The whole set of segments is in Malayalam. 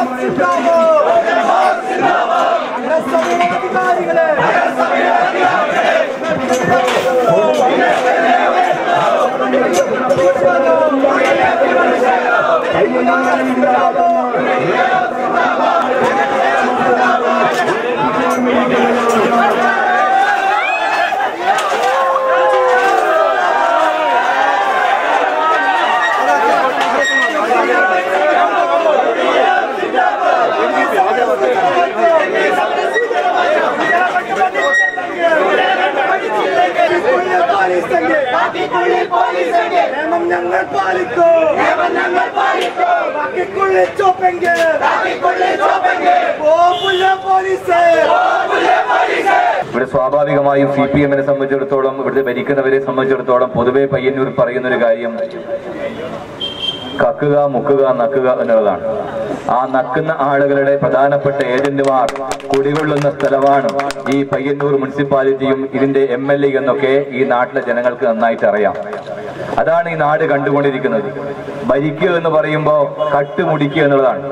Ragazzi, bravo! Ragazzi, bravo! Adesso mi vado di pari, vedete! അധികാരികളെ നിയമം ഞങ്ങൾ പാലിക്കൂ. ബാക്കിക്കുള്ളിൽ ചോപ്പെങ്കിൽ പോപ്പുല പോലീസ്. ഇവിടെ സ്വാഭാവികമായും സി പി എമ്മിനെ സംബന്ധിച്ചിടത്തോളം ഇവിടുത്തെ ഭരിക്കുന്നവരെ സംബന്ധിച്ചിടത്തോളം പൊതുവെ പയ്യന്നൂർ പറയുന്ന ഒരു കാര്യം. കക്കുക മുക്കുക നക്കുക എന്നുള്ളതാണ്. ആ നക്കുന്ന ആളുകളുടെ പ്രധാനപ്പെട്ട ഏജന്റുമാർ കുടികൊള്ളുന്ന സ്ഥലമാണ് ഈ പയ്യന്നൂർ മുനിസിപ്പാലിറ്റിയും ഇതിന്റെ എം എൽ എ എന്നൊക്കെ ഈ നാട്ടിലെ ജനങ്ങൾക്ക് നന്നായിട്ട് അറിയാം. അതാണ് ഈ നാട് കണ്ടുകൊണ്ടിരിക്കുന്നത്. ഭരിക്കുക എന്ന് പറയുമ്പോൾ കട്ടുമുടിക്കുക എന്നുള്ളതാണ്.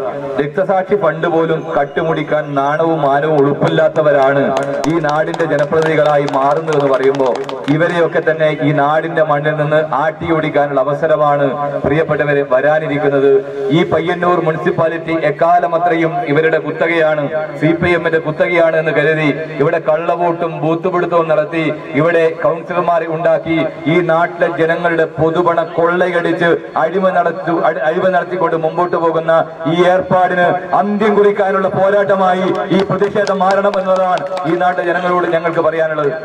രക്തസാക്ഷി ഫണ്ട് പോലും കട്ടുമുടിക്കാൻ നാണവും മാനവും ഉളുപ്പില്ലാത്തവരാണ് ഈ നാടിന്റെ ജനപ്രതിനിധികളായി മാറുന്നത് എന്ന് പറയുമ്പോൾ ഇവരെയൊക്കെ തന്നെ ഈ നാടിന്റെ മണ്ണിൽ നിന്ന് ആട്ടിയോടിക്കാനുള്ള അവസരമാണ് പ്രിയപ്പെട്ടവരെ വരാനിരിക്കുന്നത്. ഈ പയ്യന്നൂർ മുനിസിപ്പാലിറ്റി എക്കാലം അത്രയും ഇവരുടെ കുത്തകയാണ്. സി പി എമ്മിന്റെ കുത്തകയാണ് എന്ന് കരുതി ഇവിടെ കള്ളവോട്ടും ബൂത്തുപിടുത്തവും നടത്തി ഇവിടെ കൗൺസിലർമാരെ ഉണ്ടാക്കി ഈ നാട്ടിലെ ജനങ്ങളുടെ പൊതുപണ കൊള്ളയടിച്ച് അഴിമ നടത്തു അഴിമ നടത്തിക്കൊണ്ട് മുമ്പോട്ട് പോകുന്ന ഈ ഏർപ്പാടിന് അന്ത്യം കുറിക്കാനുള്ള പോരാട്ടമായി ഈ പ്രതിഷേധം മാറണം എന്നതാണ് ഈ നാട്ടിലെ ജനങ്ങളോട് ഞങ്ങൾക്ക് പറയാനുള്ളത്.